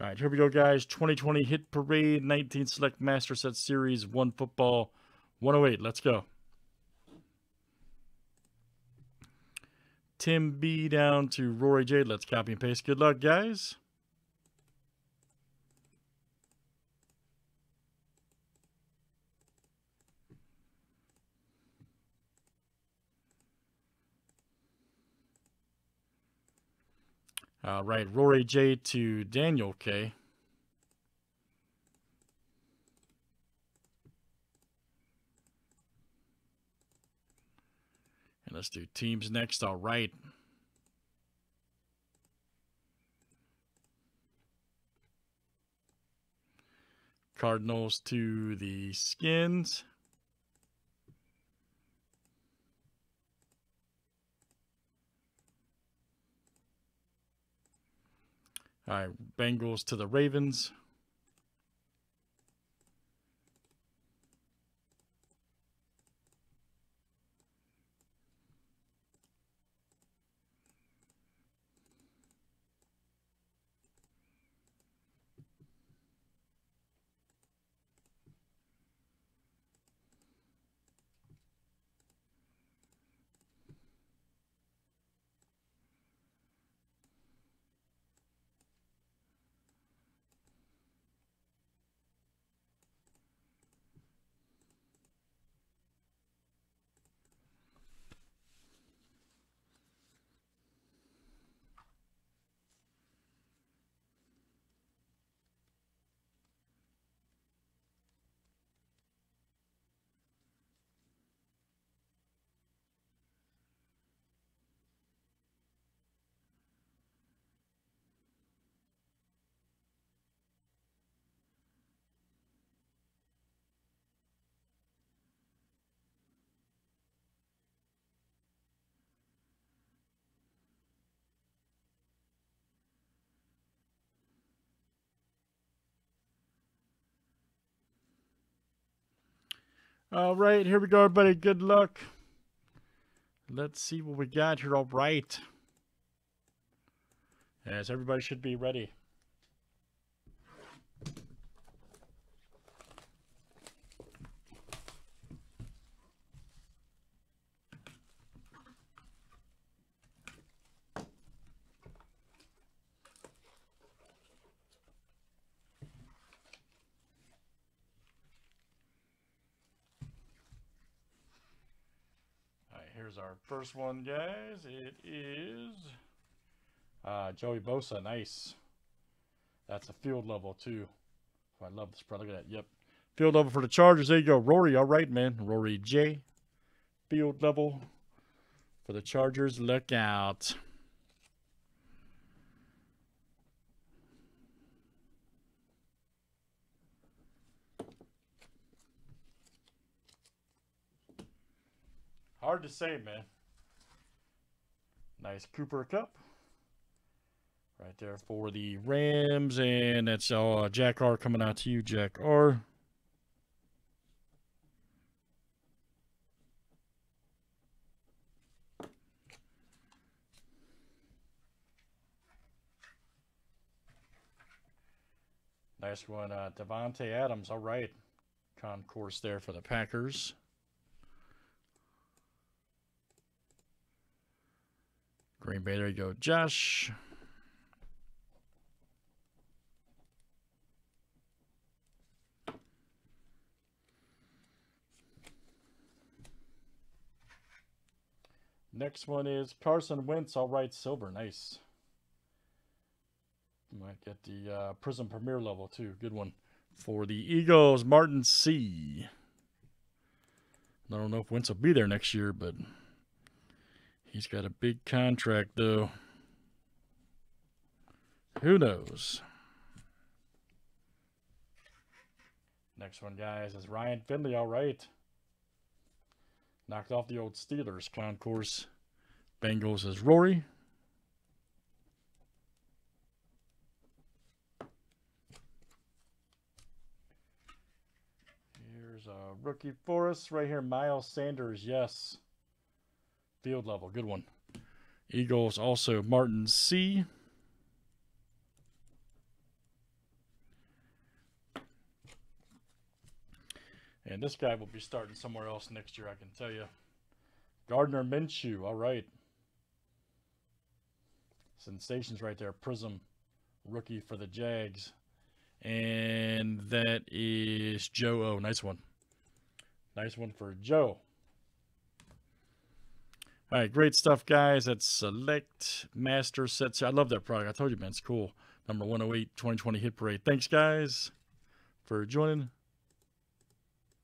All right, here we go, guys. 2020 Hit Parade 19 Select Master Set Series 1 Football 108. Let's go. Tim B down to Rory J. Let's copy and paste. Good luck, guys. Right, Rory J to Daniel K. And let's do teams next. All right. Cardinals to the Skins. All right, Bengals to the Ravens. All right, here we go, everybody. Good luck. Let's see what we got here. All right. Yes, everybody should be ready. Here's our first one, guys. It is uh, Joey Bosa. Nice. That's a field level, too. Oh, I love this. Look at that. Yep. Field level for the Chargers. There you go. Rory. All right, man. Rory J. Field level for the Chargers. Look out. Hard to say, man. Nice Cooper Kupp. Right there for the Rams. And that's uh, Jack R coming out to you, Jack R. Nice one, uh, Davante Adams. All right. Concourse there for the Packers. Green Bay, there you go. Josh. Next one is Carson Wentz. All right, silver. Nice. Might get the uh, Prizm Premier level too. Good one. For the Eagles, Martin C. I don't know if Wentz will be there next year, but He's got a big contract, though. Who knows? Next one, guys, is Ryan Finley. All right. Knocked off the old Steelers concourse. Bengals is Rory. Here's a rookie for us right here. Miles Sanders, yes. Field level, good one. Eagles also Martin C. And this guy will be starting somewhere else next year, I can tell you. Gardner Minshew, all right. Sensations right there. Prizm, rookie for the Jags. And that is Joe O. Nice one. Nice one for Joe. All right, great stuff, guys. That's Select Master Sets. I love that product. I told you, man, it's cool. Number 108 2020 Hit Parade. Thanks, guys, for joining.